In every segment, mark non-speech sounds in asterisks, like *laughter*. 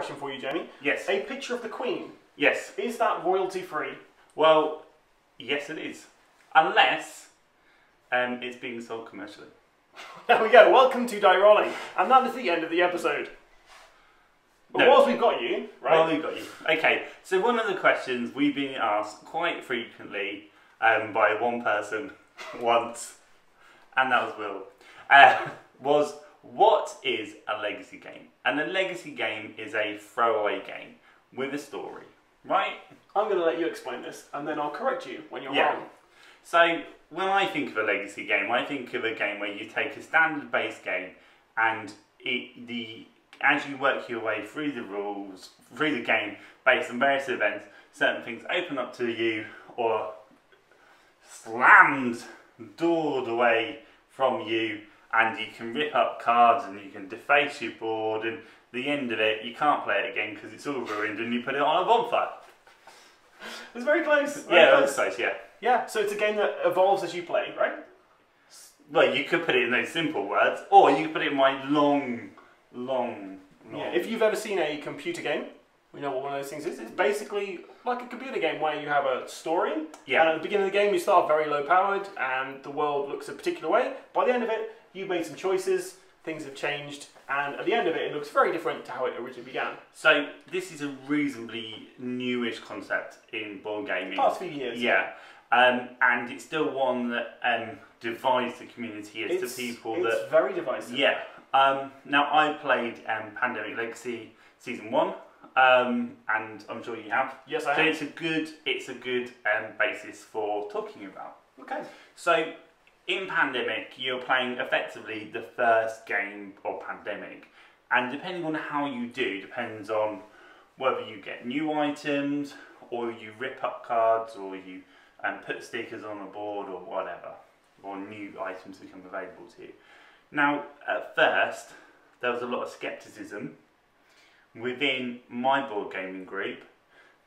question for you, Jamie. Yes. A picture of the Queen. Yes. Is that royalty free? Well, yes, it is. Unless um, it's being sold commercially. *laughs* There we go. Welcome to Die Rollin'. And that is the end of the episode. But No. whilst we've got you, right? Well, we've got you. Okay, so one of the questions we've been asked quite frequently um, by one person *laughs* once, and that was Will, uh, *laughs* was what is a legacy game? And a legacy game is a throwaway game with a story, right? I'm going to let you explain this, and then I'll correct you when you're Yeah. wrong. So when I think of a legacy game, I think of a game where you take a standard base game and it, the as you work your way through the rules, through the game, based on various events, certain things open up to you or slammed, doored away from you, and you can rip up cards and you can deface your board. And the end of it, you can't play it again because it's all ruined, and you put it on a bonfire. *laughs* It's very close. very Yeah, close. close. Yeah. Yeah, so it's a game that evolves as you play, right? Well, you could put it in those simple words, or you could put it in my long, long, long. Yeah. If you've ever seen a computer game, we know what one of those things is. It's basically like a computer game where you have a story. Yeah. And at the beginning of the game, you start very low powered, and the world looks a particular way. By the end of it, you've made some choices. Things have changed, and at the end of it, it looks very different to how it originally began. So this is a reasonably newish concept in board gaming. Past few years. Yeah, um, and it's still one that um, divides the community as It's, to people it's that. very divisive. Yeah. Um, now I played um, Pandemic Legacy season one, um, and I'm sure you have. Yes, I So am. it's a good, it's a good um, basis for talking about. Okay. So, in Pandemic, you're playing effectively the first game of Pandemic, and depending on how you do, depends on whether you get new items, or you rip up cards, or you um, put stickers on a board, or whatever, or new items become available to you. Now, at first, there was a lot of skepticism within my board gaming group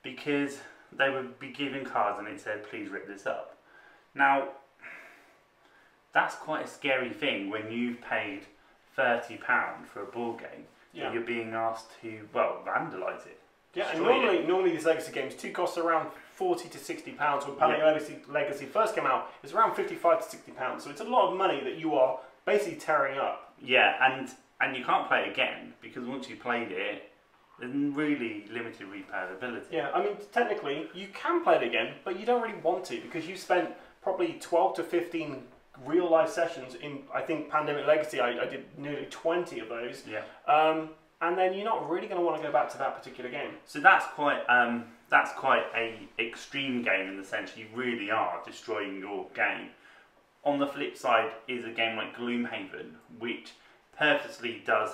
because they would be given cards and it said, please rip this up. Now, that's quite a scary thing when you've paid £30 for a board game Yeah. that you're being asked to, well, vandalise it. Yeah, and destroy it. normally, normally these legacy games do cost around forty to sixty pounds. When Pandemic Yeah. Legacy, Legacy first came out, it's around fifty-five to sixty pounds. So it's a lot of money that you are basically tearing up. Yeah, and, and you can't play it again because once you played it, there's really limited replayability. Yeah, I mean technically you can play it again, but you don't really want to because you spent probably twelve to fifteen real life sessions in. I think Pandemic Legacy, I, I did nearly twenty of those, Yeah. um, and then you're not really going to want to go back to that particular game. So that's quite um, that's quite a extreme game in the sense you really are destroying your game. On the flip side is a game like Gloomhaven, which purposely does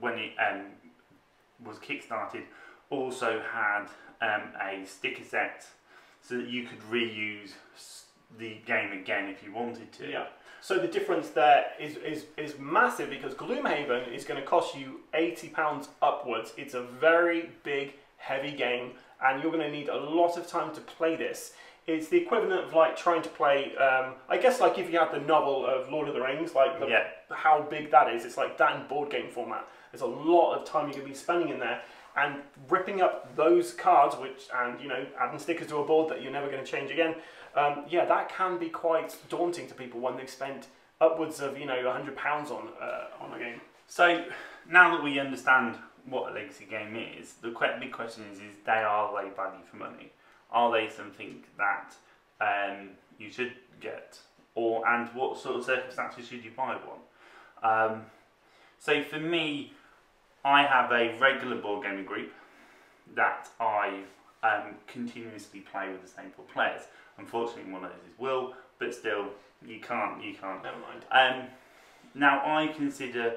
when it um, was kickstarted, also had um, a sticker set so that you could reuse the game again if you wanted to. Yeah. So the difference there is, is, is massive because Gloomhaven is going to cost you £80 upwards. It's a very big, heavy game, and you're going to need a lot of time to play this. It's the equivalent of like trying to play, um, I guess, like if you had the novel of Lord of the Rings, like the, Yeah. how big that is. It's like that in board game format. There's a lot of time you're going to be spending in there. And ripping up those cards, which and you know adding stickers to a board that you're never going to change again, um, yeah, that can be quite daunting to people when they've spent upwards of you know hundred pounds on uh, on a game. So now that we understand what a legacy game is, the big question is: Is they are they value for money? Are they something that um, you should get, or and what sort of circumstances should you buy one? Um, so for me, I have a regular board gaming group that I um, continuously play with the same four players. Unfortunately, one of those is Will, but still, you can't you can't Never mind. um, now, I consider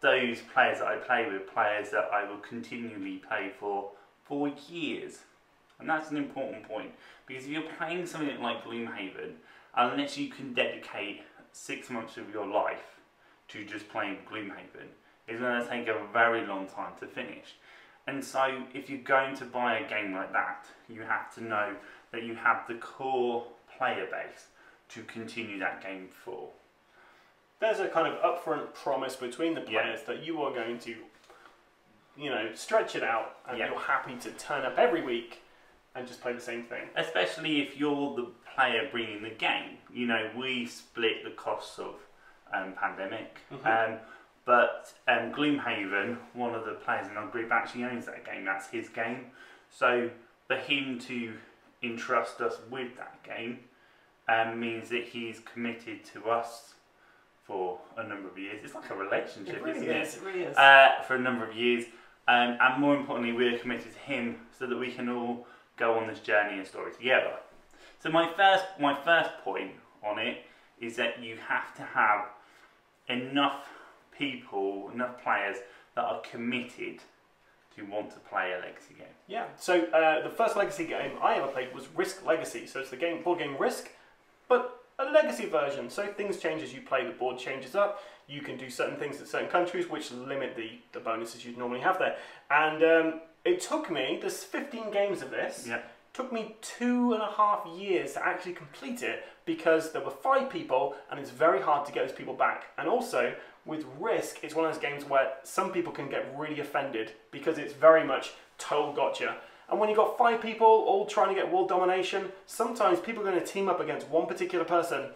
those players that I play with players that I will continually play for for years. And that's an important point because if you're playing something like Gloomhaven, unless you can dedicate six months of your life to just playing Gloomhaven, it's going to take a very long time to finish. And so, if you're going to buy a game like that, you have to know that you have the core player base to continue that game for. There's a kind of upfront promise between the Yeah. players that you are going to you know, stretch it out, and Yeah. you're happy to turn up every week and just play the same thing. especially if you're the player bringing the game. You know, we split the costs of um, Pandemic, Mhm. um, but um, Gloomhaven, one of the players in our group, actually owns that game. That's his game. So for him to entrust us with that game um, means that he's committed to us for a number of years. It's like a relationship, isn't it? It really is. uh, for a number of years, um, and more importantly, we're committed to him so that we can all go on this journey and story together. So my first, my first point on it is that you have to have enough people, enough players that are committed to want to play a legacy game. Yeah. So uh, the first legacy game I ever played was Risk Legacy. So it's the game board game Risk, but a legacy version. So things change as you play. The board changes up. You can do certain things in certain countries, which limit the, the bonuses you'd normally have there. And um, it took me. There's 15 games of this. Yeah. Took me two and a half years to actually complete it because there were five people and it's very hard to get those people back. And also, with Risk, it's one of those games where some people can get really offended because it's very much total gotcha. And when you've got five people all trying to get world domination, sometimes people are going to team up against one particular person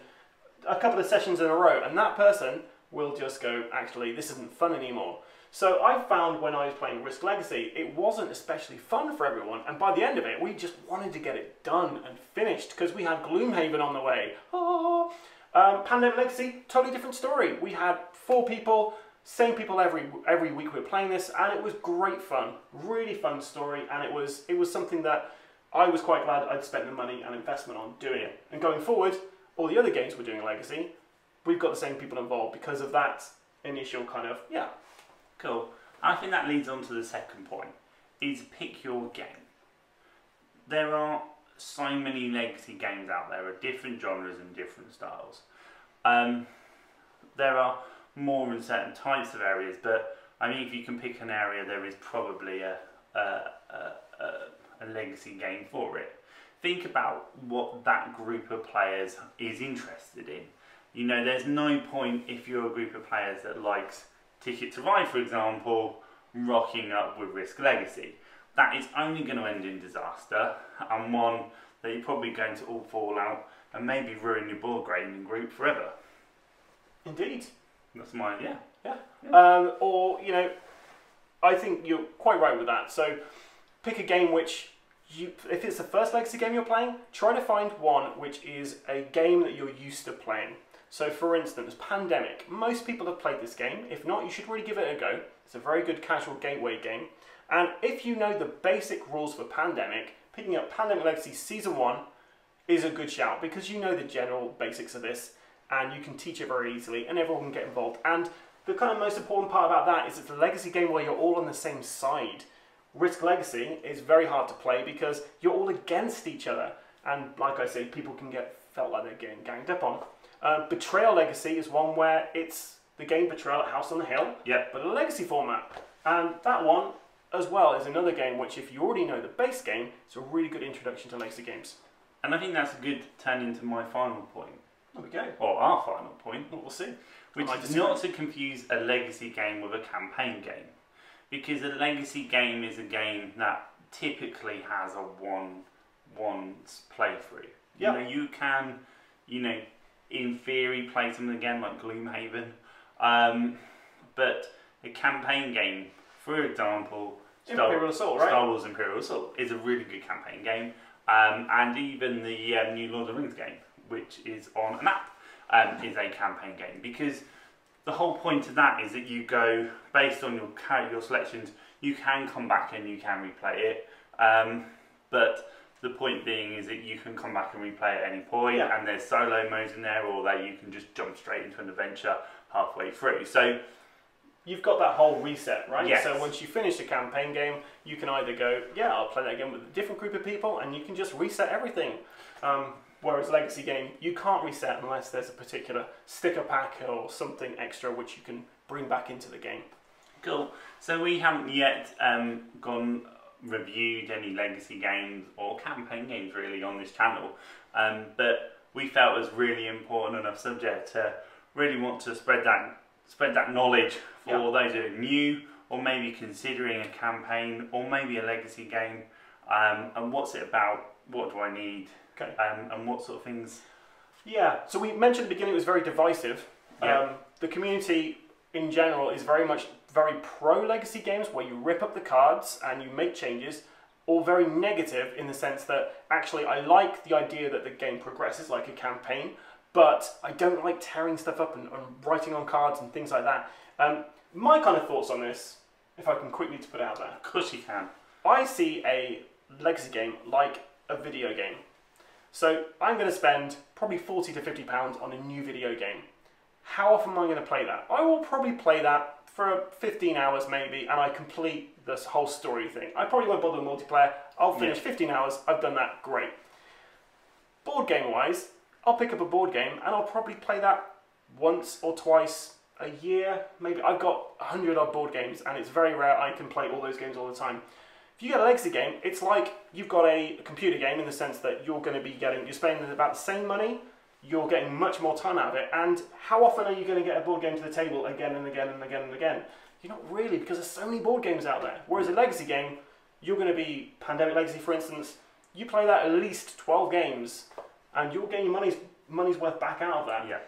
a couple of sessions in a row, and that person will just go, actually, this isn't fun anymore. So I found when I was playing Risk Legacy, it wasn't especially fun for everyone, and by the end of it, we just wanted to get it done and finished because we had Gloomhaven on the way. Oh. Um, Pandemic Legacy, totally different story. We had four people, same people every every week we were playing this, and it was great fun, really fun story, and it was it was something that I was quite glad I'd spent the money and investment on doing it. And going forward, all the other games we're doing Legacy, we've got the same people involved because of that initial kind of yeah. Cool. I think that leads on to the second point: is pick your game. There are so many legacy games out there of different genres and different styles. Um, there are more in certain types of areas, but I mean, if you can pick an area, there is probably a a, a, a, legacy game for it. Think about what that group of players is interested in. You know, there's no point if you're a group of players that likes Ticket to Ride, for example, rocking up with Risk Legacy. That is only going to end in disaster and one that you're probably going to all fall out and maybe ruin your board gaming group forever. Indeed. That's my yeah. Um, or, you know, I think you're quite right with that. So pick a game which you, if it's the first legacy game you're playing, try to find one which is a game that you're used to playing. So for instance, Pandemic. Most people have played this game. If not, you should really give it a go. It's a very good casual gateway game. And if you know the basic rules for Pandemic, picking up Pandemic Legacy Season 1 is a good shout because you know the general basics of this and you can teach it very easily and everyone can get involved. And the kind of most important part about that is it's a legacy game where you're all on the same side. Risk Legacy is very hard to play because you're all against each other. And like I say, people can get felt like they're getting ganged up on. Uh, Betrayal Legacy is one where it's the game Betrayal at House on the Hill, Yeah. but a legacy format. And that one, as well, is another game which, if you already know the base game, it's a really good introduction to legacy games. And I think that's a good turn into my final point, There we go. or our final point, We'll see. which I is not to confuse a legacy game with a campaign game. Because a legacy game is a game that typically has a one one playthrough. Yeah. You know, you can, you know, in theory play something again like Gloomhaven. Um, but a campaign game, for example, Star- Imperial Assault, right? Star Wars Imperial Assault is a really good campaign game, um, and even the um, new Lord of the Rings game, which is on an app, um, is a campaign game because the whole point of that is that you go based on your your selections. You can come back and you can replay it, um, but the point being is that you can come back and replay at any point, Yeah. and there's solo modes in there, or that you can just jump straight into an adventure halfway through. So You've got that whole reset, right? Yes. So once you finish a campaign game, you can either go, yeah, I'll play that again with a different group of people, and you can just reset everything. Um, whereas legacy game, you can't reset unless there's a particular sticker pack or something extra which you can bring back into the game. Cool. So we haven't yet um, gone reviewed any legacy games or campaign games really on this channel, um, but we felt it was really important enough subject to really want to spread that spread that knowledge for Yeah. those who are new or maybe considering a campaign, or maybe a legacy game, um, and what's it about? What do I need? Okay. Um, and what sort of things? Yeah, so we mentioned at the beginning it was very divisive. Yeah. Um, the community in general is very much very pro legacy games where you rip up the cards and you make changes, or very negative in the sense that actually I like the idea that the game progresses like a campaign, but I don't like tearing stuff up and, and writing on cards and things like that. Um, my kind of thoughts on this, if I can quickly to put it out there, Of course you can. I see a legacy game like a video game. So I'm going to spend probably 40 to 50 pounds on a new video game. How often am I going to play that? I will probably play that for 15 hours maybe and I complete this whole story thing. I probably won't bother with multiplayer. I'll finish 15 hours. I've done that. Great. Board game wise, I'll pick up a board game and I'll probably play that once or twice a year. Maybe I've got 100 odd board games and it's very rare I can play all those games all the time. If you get a legacy game, it's like you've got a computer game in the sense that you're going to be getting, you're spending about the same money, you're getting much more time out of it. And how often are you going to get a board game to the table again and again and again and again? You're not really because there's so many board games out there. Whereas a legacy game, you're going to be Pandemic Legacy, for instance. You play that at least 12 games, and you're getting your money's money's worth back out of that. Yeah.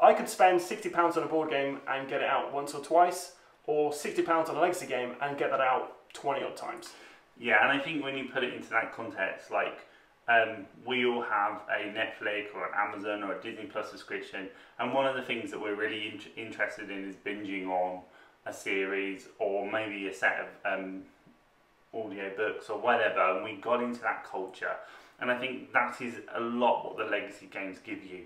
I could spend sixty pounds on a board game and get it out once or twice, or sixty pounds on a legacy game and get that out twenty odd times. Yeah, and I think when you put it into that context, like um, we all have a Netflix or an Amazon or a Disney Plus subscription, and one of the things that we're really in- interested in is binging on a series or maybe a set of um, audio books or whatever, and we got into that culture. And I think that is a lot what the legacy games give you,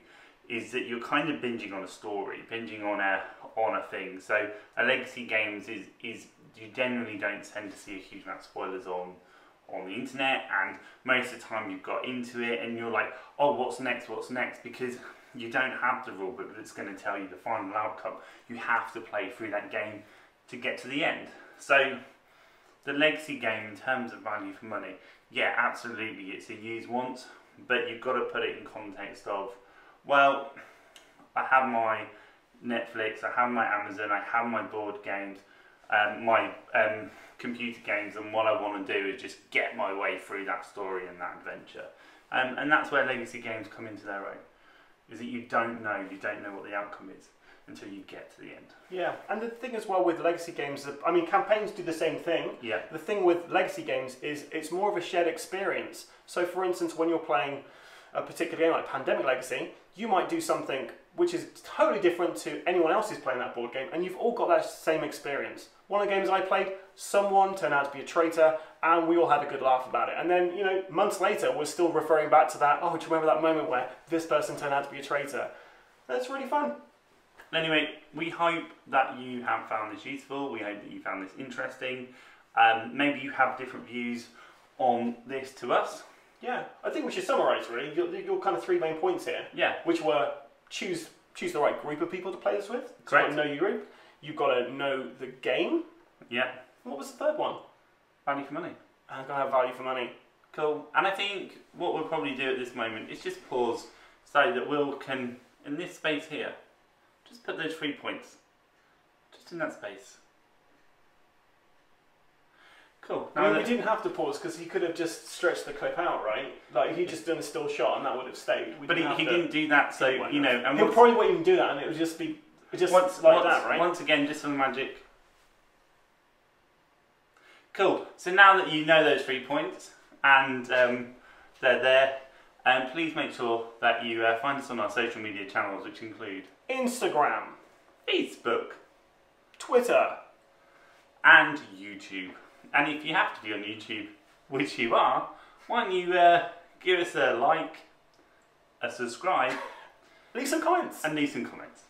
is that you're kind of binging on a story, binging on a on a thing. So a legacy games is is you generally don't tend to see a huge amount of spoilers on on the internet, and most of the time you've got into it and you're like, oh, what's next? What's next? Because you don't have the rule book that's going to tell you the final outcome. You have to play through that game to get to the end. So the legacy game in terms of value for money, yeah, absolutely, it's a use once, but you've got to put it in context of, well, I have my Netflix, I have my Amazon, I have my board games, um, my um, computer games, and what I want to do is just get my way through that story and that adventure. Um, and that's where legacy games come into their own, is that you don't know, you don't know what the outcome is until you get to the end. Yeah, and the thing as well with legacy games, I mean, campaigns do the same thing. Yeah, The thing with legacy games is it's more of a shared experience. So, for instance, when you're playing a particular game like Pandemic Legacy, you might do something which is totally different to anyone else who's playing that board game, and you've all got that same experience. One of the games I played, someone turned out to be a traitor, and we all had a good laugh about it. And then, you know, months later, we're still referring back to that. Oh, do you remember that moment where this person turned out to be a traitor? That's really fun. Anyway, we hope that you have found this useful. We hope that you found this interesting. Um, maybe you have different views on this to us. Yeah, I think we should summarise really your, your kind of three main points here. Yeah, which were choose choose the right group of people to play this with. Correct. know your group. You've got to know the game. yeah. And What was the third one? Value for money. Ah, I've got to have value for money. Cool. And I think what we'll probably do at this moment is just pause so that we'll can, in this space here, just put those three points. Just in that space. Cool. I mean, we didn't have to pause because he could have just stretched the clip out, right? Like he just done a still shot and that would have stayed. We but he, didn't he didn't do that, so, he you know, and He'll probably won't even do that, and it would just be just once, like once, that, right? once again, just some magic. Cool. So now that you know those three points and um, they're there, um, please make sure that you uh, find us on our social media channels, which include Instagram, Facebook Twitter, and YouTube. And if you have to be on YouTube, which you are, why don't you uh, give us a like, a subscribe, *laughs* leave some comments. and leave some comments.